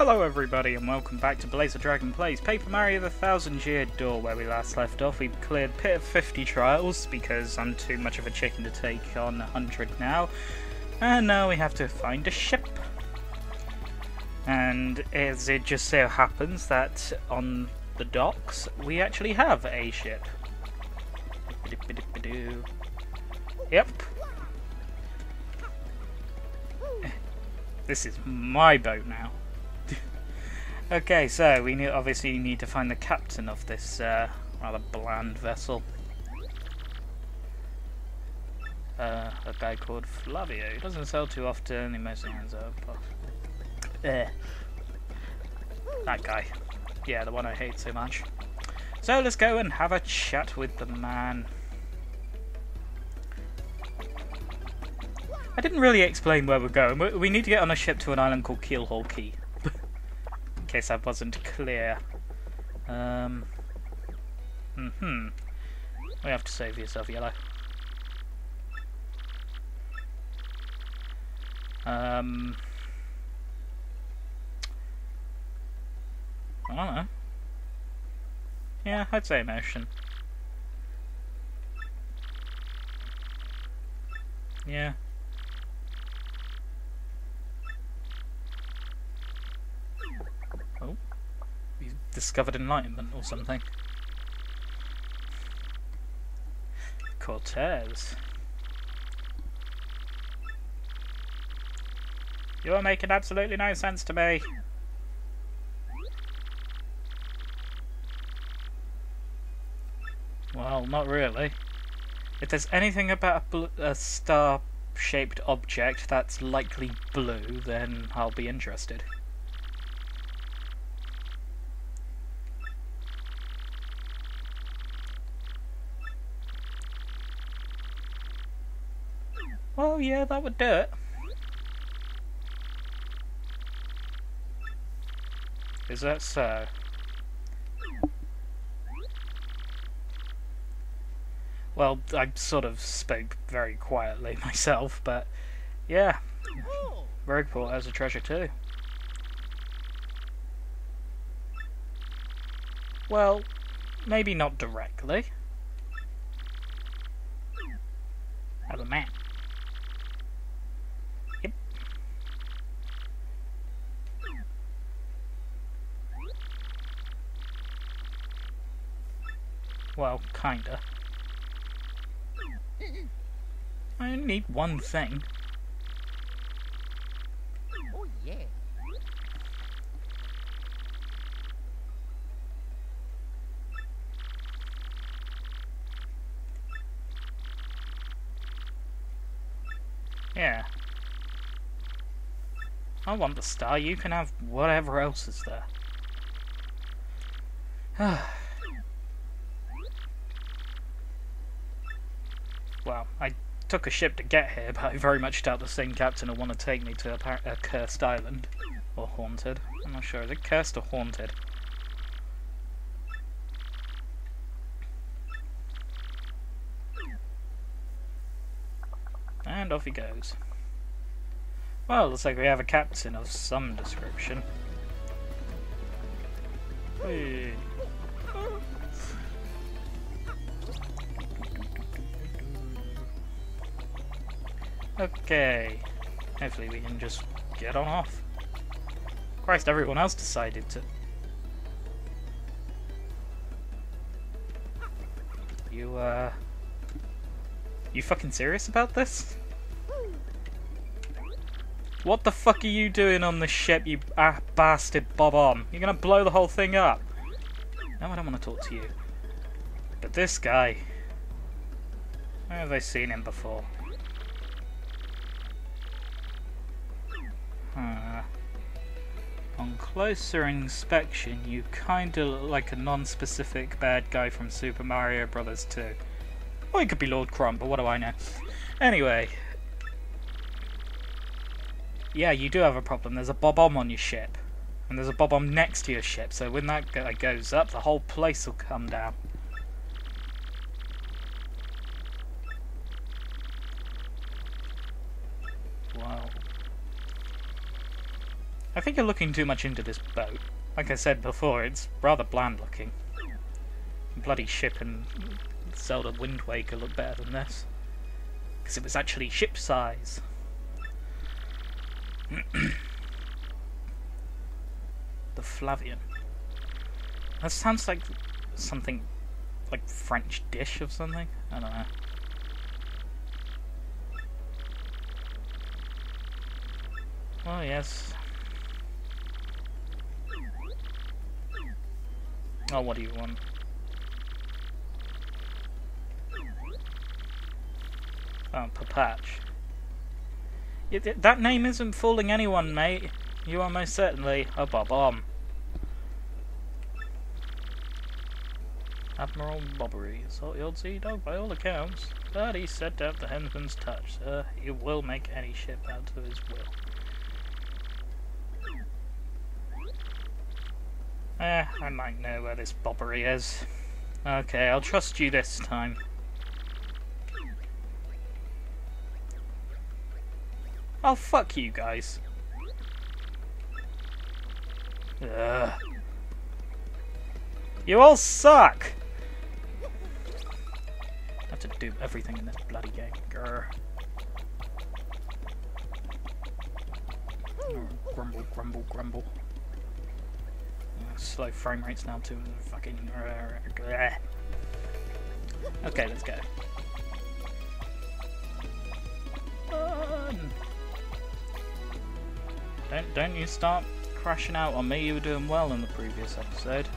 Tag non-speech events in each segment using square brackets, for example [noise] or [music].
Hello everybody and welcome back to Blazer Dragon Plays Paper Mario the Thousand Year Door where we last left off. We've cleared Pit of 50 trials because I'm too much of a chicken to take on 100 now. And now we have to find a ship. And as it just so happens that on the docks we actually have a ship. Yep. This is my boat now. Okay, so we need, obviously need to find the captain of this uh, rather bland vessel. Uh, a guy called Flavio. He doesn't sell too often, he mostly ends up... Uh, that guy. Yeah, the one I hate so much. So let's go and have a chat with the man. I didn't really explain where we're going. We need to get on a ship to an island called Keelhaul Key. Case I wasn't clear. Um, mm hmm We have to save yourself, Yellow. Um... I don't know. Yeah, I'd say emotion. Yeah. Oh. He's discovered enlightenment or something. Cortez. You are making absolutely no sense to me. Well, not really. If there's anything about a, a star-shaped object that's likely blue, then I'll be interested. Yeah, that would do it. Is that so? Well, I sort of spoke very quietly [laughs] myself, but yeah, Rogueport has a treasure too. Well, maybe not directly. Well, kinda. I only need one thing. Oh yeah. Yeah. I want the star, you can have whatever else is there. [sighs] [sighs] well, I took a ship to get here, but I very much doubt the same captain will want to take me to a, a cursed island. Or haunted. I'm not sure. Is it cursed or haunted? And off he goes. Well, looks like we have a captain of some description. Hey. Okay. Hopefully we can just get on off. Christ, everyone else decided to... You, uh... You fucking serious about this? What the fuck are you doing on the ship, you ah, bastard bob-omb? You're gonna blow the whole thing up. No, I don't want to talk to you. But this guy... Where have I seen him before? On closer inspection, you kinda look like a non-specific bad guy from Super Mario Brothers 2. Or he could be Lord Crump, but what do I know? Anyway. Yeah, you do have a problem. There's a bob-omb on your ship. And there's a bob-omb next to your ship, so when that guy goes up, the whole place will come down. I think you're looking too much into this boat. Like I said before, it's rather bland looking. Bloody ship and Zelda Wind Waker look better than this. Because it was actually ship size. [clears throat] the Flavion. That sounds like something like French dish of something. I don't know. Oh yes. Oh, what do you want? Oh, that name isn't fooling anyone, mate. You are most certainly a bob-omb. Admiral Bobbery, salt your sea dog by all accounts, but he's said to have the helmsman's touch, sir. He will make any ship out of his will. Eh, I might know where this Bobbery is. Okay, I'll trust you this time. Oh, fuck you guys. Ugh. You all suck! I have to do everything in this bloody game. Grr. grumble, grumble, grumble. Uh, slow frame rates now too. Fucking. Okay, let's go. Don't don't you start crashing out on me. You were doing well in the previous episode.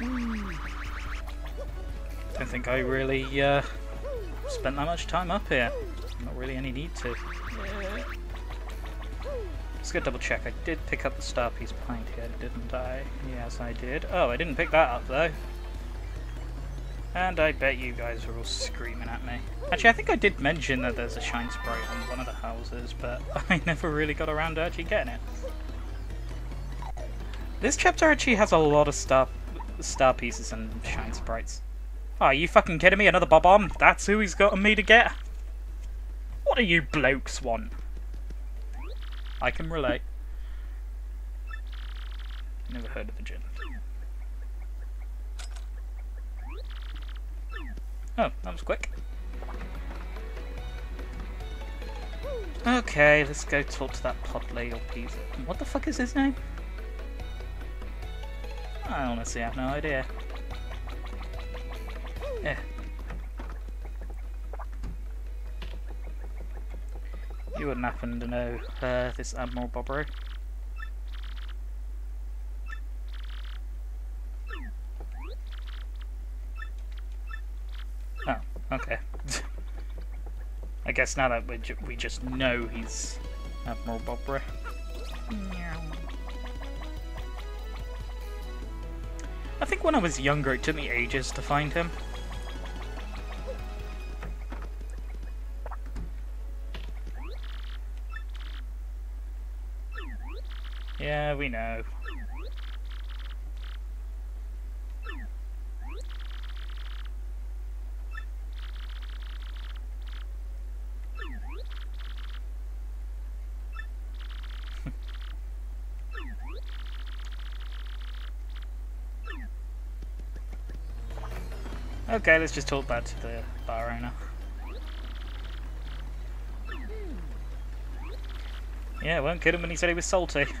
Don't think I really uh, spent that much time up here. Not really any need to. Let's go double check. I did pick up the star piece behind here, didn't I? Yes, I did. Oh, I didn't pick that up though. And I bet you guys are all screaming at me. Actually, I think I did mention that there's a shine sprite on one of the houses, but [laughs] I never really got around to actually getting it. This chapter actually has a lot of star, star pieces and shine sprites. Oh, are you fucking kidding me? Another bob-omb? That's who he's gotten me to get? What do you blokes want? I can relate. Never heard of the gin. Oh, that was quick. Okay, let's go talk to that Podley or Pisa. What the fuck is his name? I honestly have no idea. Yeah. You wouldn't happen to know uh, this Admiral Bobbery? Okay. [laughs] I guess now that we, ju we just know he's Admiral Bobbery. I think when I was younger it took me ages to find him. Yeah, we know. [laughs] Okay, let's just talk back to the bar owner. Yeah, won't kid him when he said he was salty. [laughs]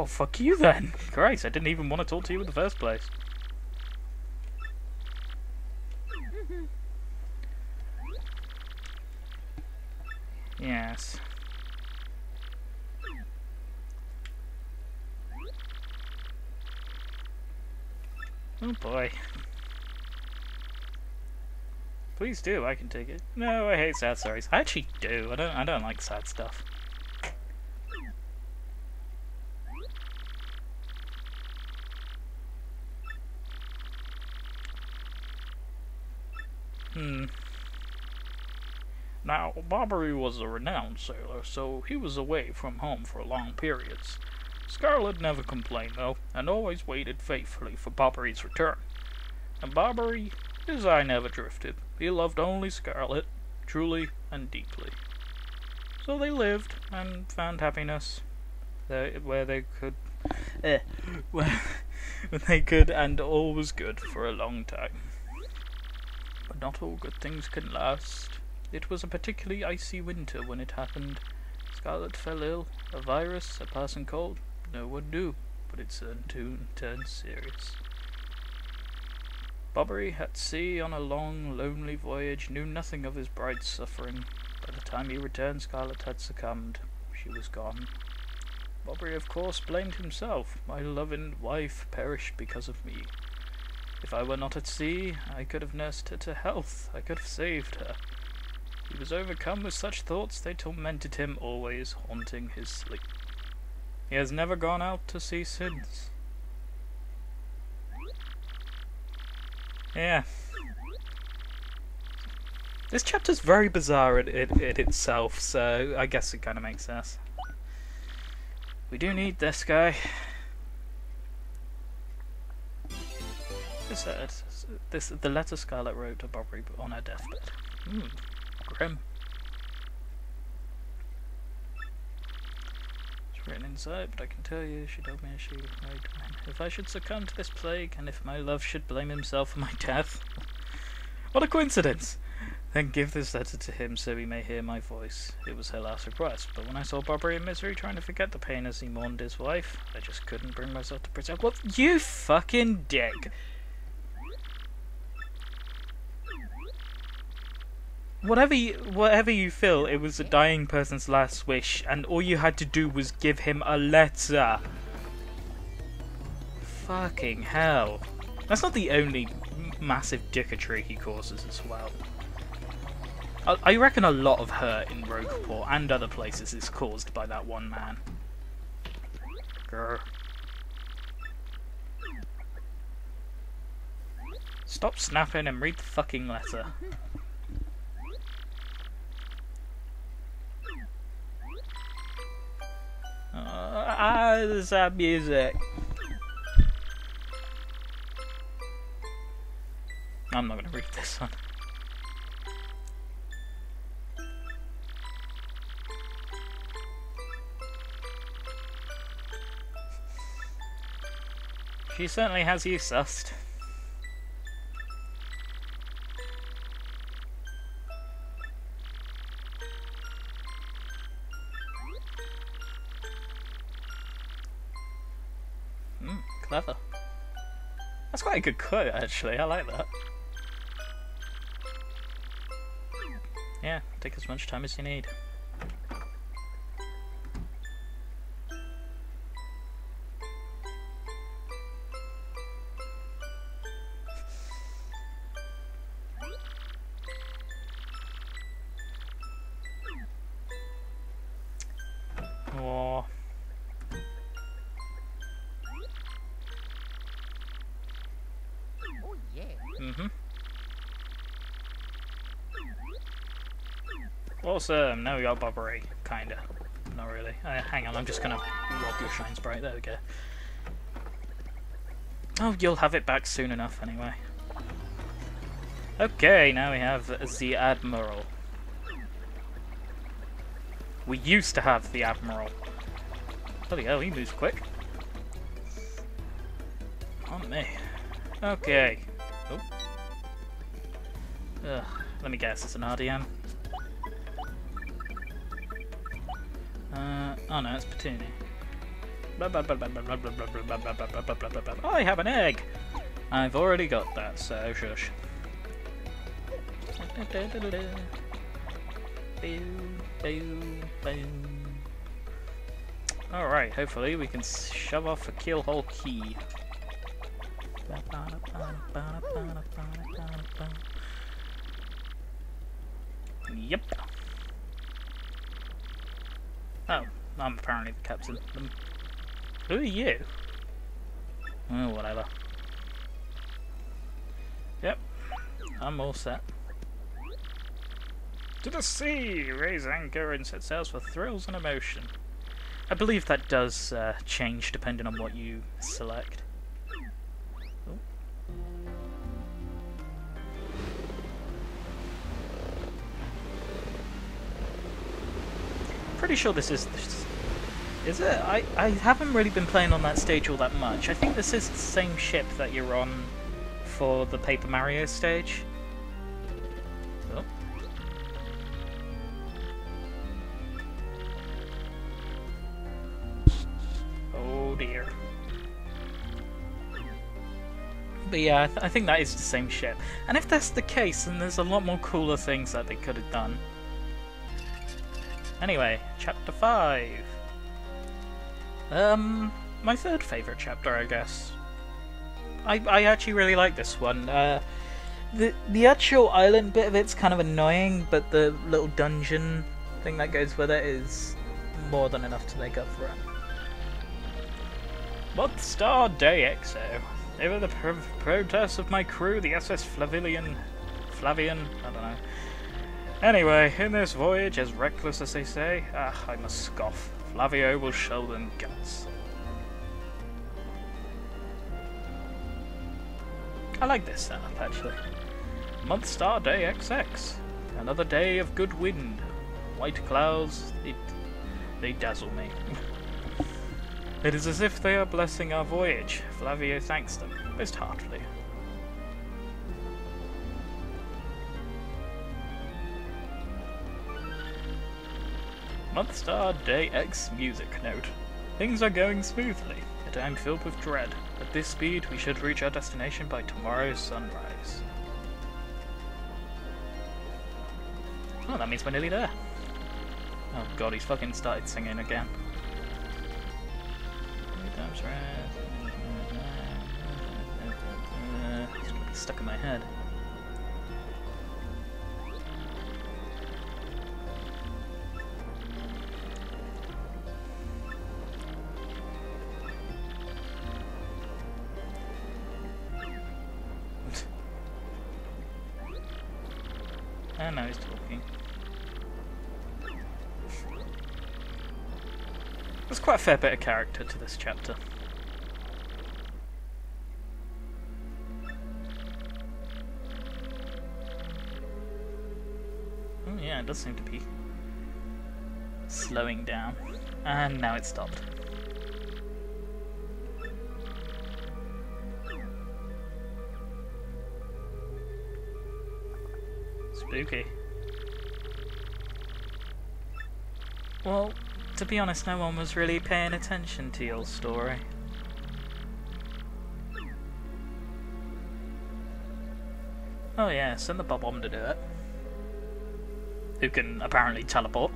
Well, fuck you then. [laughs] Christ, I didn't even want to talk to you in the first place. Mm-hmm. Yes. Oh boy. Please do, I can take it. No, I hate sad stories. I actually do. I don't I don't like sad stuff. Hmm. Now, Bobbery was a renowned sailor, so he was away from home for long periods. Scarlet never complained, though, and always waited faithfully for Bobbery's return. And Bobbery, his eye never drifted. He loved only Scarlet, truly and deeply. So they lived and found happiness there where they could, eh, [laughs] where they could, and all was good for a long time. But not all good things can last. It was a particularly icy winter when it happened. Scarlet fell ill, a virus, a passing cold, no one knew, but it soon turned serious. Bobbery at sea on a long, lonely voyage knew nothing of his bride's suffering. By the time he returned, Scarlet had succumbed. She was gone. Bobbery, of course, blamed himself. My loving wife perished because of me. If I were not at sea, I could have nursed her to health. I could have saved her. He was overcome with such thoughts they tormented him, always haunting his sleep. He has never gone out to sea since. Yeah. This chapter's very bizarre in, in, in itself, so I guess it kind of makes sense. We do need this guy. This, uh, this the letter Scarlet wrote to Bobbery on her deathbed. Hmm. It's written inside, but I can tell you, she told me she would If I should succumb to this plague, and if my love should blame himself for my death. [laughs] what a coincidence! Then give this letter to him so he may hear my voice. It was her last request, but when I saw Bobbery in misery trying to forget the pain as he mourned his wife, I just couldn't bring myself to protect. What? You fucking dick! Whatever you, whatever you feel, it was a dying person's last wish, and all you had to do was give him a letter. Fucking hell. That's not the only massive dicketry he causes as well. I, I reckon a lot of hurt in Rogueport and other places is caused by that one man. Grr. Stop snapping and read the fucking letter. Ah, the sad music. I'm not gonna read this one. She certainly has you sussed. Quite a good quote, actually. I like that. Yeah, take as much time as you need. Awesome, now we got Bobbery, kinda. Not really. Uh, hang on, I'm just gonna rob your shine sprite, there we go. Oh, you'll have it back soon enough anyway. Okay, now we have the Admiral. We used to have the Admiral. Bloody hell, he moves quick. On me. Okay, Oh. Ugh, let me guess, it's an RDM. Uh, oh no, it's Petuni. I have an egg! I've already got that, so shush. Alright, hopefully we can shove off a Keelhaul Key. Yep. Oh, I'm apparently the captain. Um, who are you? Oh, whatever. Yep, I'm all set. To the sea! Raise anchor and set sails for thrills and emotion. I believe that does uh, change depending on what you select. Pretty sure this is... This, is it? I, I haven't really been playing on that stage all that much. I think this is the same ship that you're on for the Paper Mario stage. Oh. Oh dear. But yeah, I, th I think that is the same ship. And if that's the case, then there's a lot more cooler things that they could have done. Anyway, chapter 5. Um, my third favourite chapter, I guess. I, I actually really like this one. Uh, the the actual island bit of it's kind of annoying, but the little dungeon thing that goes with it is more than enough to make up for it. Month Star Day XO. Were the pro protests of my crew, the SS Flavion. Flavion? I don't know. Anyway, in this voyage, as reckless as they say, ah, I must scoff. Flavio will show them guts. I like this setup, actually. Month Star Day XX. Another day of good wind. White clouds, they, they dazzle me. [laughs] it is as if they are blessing our voyage. Flavio thanks them, most heartily. Month Star Day X music note. Things are going smoothly, yet I am filled with dread. At this speed, we should reach our destination by tomorrow's sunrise. Oh, that means we're nearly there. Oh god, he's fucking started singing again. Stuck in my head. Fair bit of character to this chapter. Oh yeah, it does seem to be slowing down. And now it stopped. Spooky. Well, to be honest, no one was really paying attention to your story. Oh yeah, send the Bob-omb to do it. Who can apparently teleport.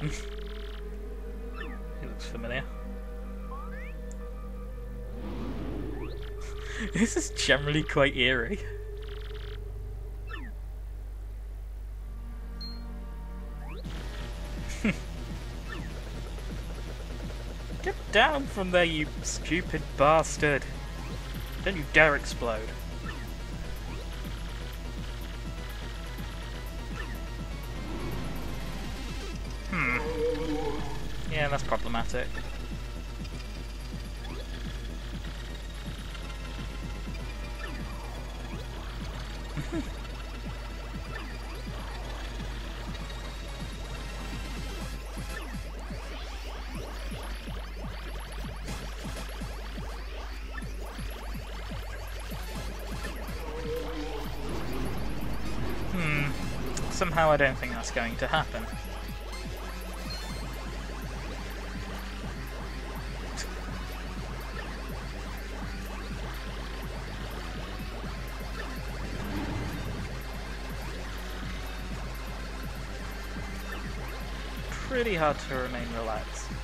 [laughs] he looks familiar. [laughs] this is generally quite eerie. Down from there, you stupid bastard! Don't you dare explode. Hmm. Yeah, that's problematic. [laughs] somehow I don't think that's going to happen. Pretty hard to remain relaxed.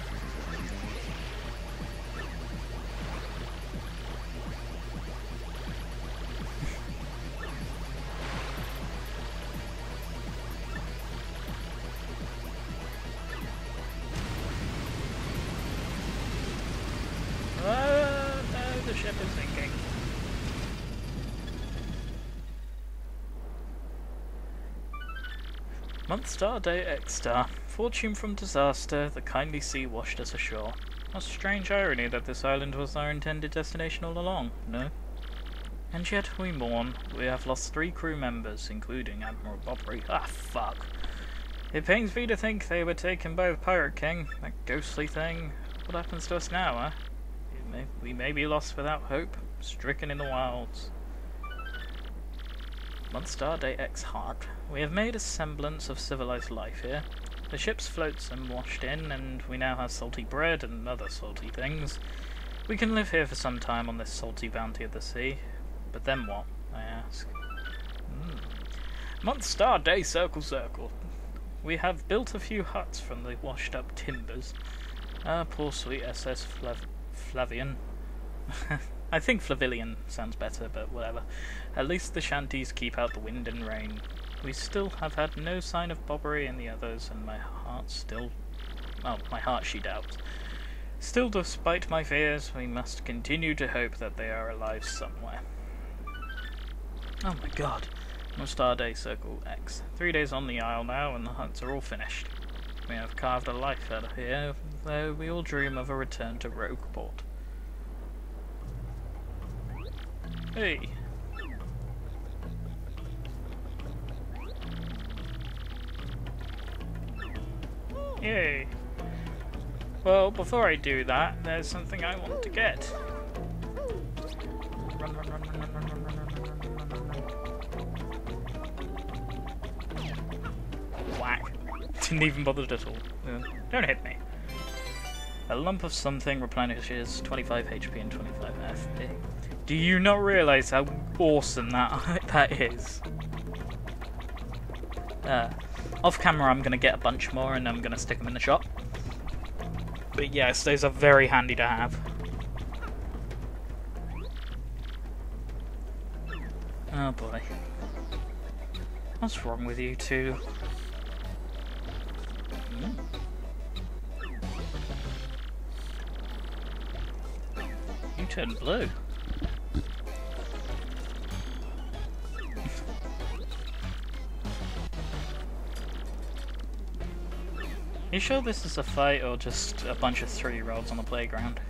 Month star, day X star. Fortune from disaster, the kindly sea washed us ashore. A strange irony that this island was our intended destination all along, no? And yet we mourn. We have lost three crew members, including Admiral Bobbery. Ah, fuck. It pains me to think they were taken by the Pirate King, that ghostly thing. What happens to us now? We may, we may be lost without hope, stricken in the wilds. Month star day X Heart. We have made a semblance of civilized life here. The ship's floats and washed in, and we now have salty bread and other salty things. We can live here for some time on this salty bounty of the sea. But then what, I ask? Mm. Month star day circle circle. We have built a few huts from the washed up timbers. Ah, poor sweet SS Flav Flavion. [laughs] I think Flavilian sounds better, but whatever. At least the shanties keep out the wind and rain. We still have had no sign of Bobbery and the others, and my heart still... Well, my heart she doubts. Still, despite my fears, we must continue to hope that they are alive somewhere. Oh my god. Star Day Circle X. Three days on the Isle now, and the hunts are all finished. We have carved a life out of here, though we all dream of a return to Rogueport. Hey. Yay. Well, before I do that, there's something I want to get. Run, run, run, Whack. Didn't even bother at all. Yeah. Don't hit me. A lump of something replenishes 25 HP and 25 FP. Do you not realise how awesome that [laughs] that is? Uh, off camera I'm going to get a bunch more and I'm going to stick them in the shop. But yes, those are very handy to have. Oh boy. What's wrong with you two? Hmm? You turned blue. Are you sure this is a fight or just a bunch of three-year-olds on the playground?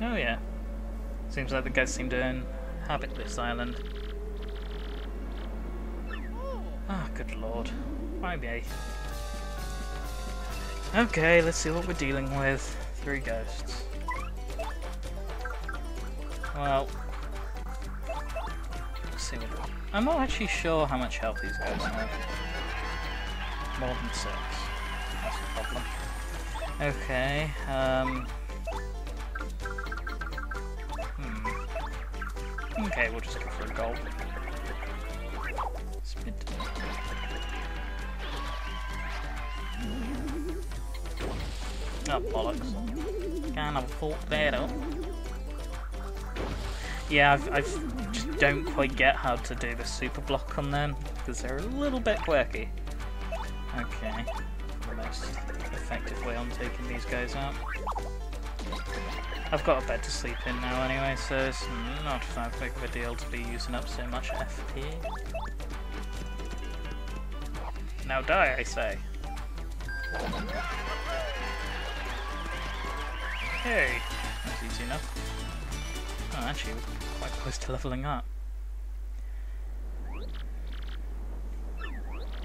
Oh yeah. Seems like the guys seem to inhabit this island. Ah, oh, good lord. Why me? Okay, let's see what we're dealing with. Three ghosts. Well, let's see what. I'm not actually sure how much health these guys have. More than six. That's the problem. Okay. Um. Hmm. Okay, we'll just go for a gold. Oh, bollocks. Kind of thought that up. Yeah, I've, I've just don't quite get how to do the super block on them, because they're a little bit quirky. Okay, the most effective way on taking these guys out. I've got a bed to sleep in now anyway, so it's not that big of a deal to be using up so much FP. Now die, I say. Hey, that's easy enough. Oh, actually, we're quite close to leveling up.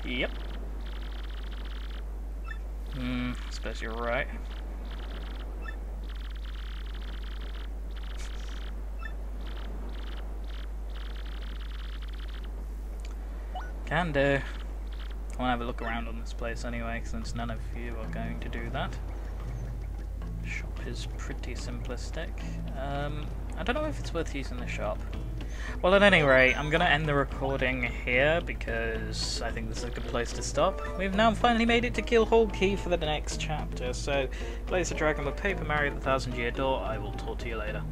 Yep. Hmm, I suppose you're right. Can do. I want to have a look around on this place anyway, since none of you are going to do that is pretty simplistic. Um, I don't know if it's worth using the shop. Well, at any rate, I'm going to end the recording here because I think this is a good place to stop. We've now finally made it to Keelhaul Key for the next chapter, so Blaize the Dragon with Paper Mario the Thousand Year Door. I will talk to you later.